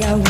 your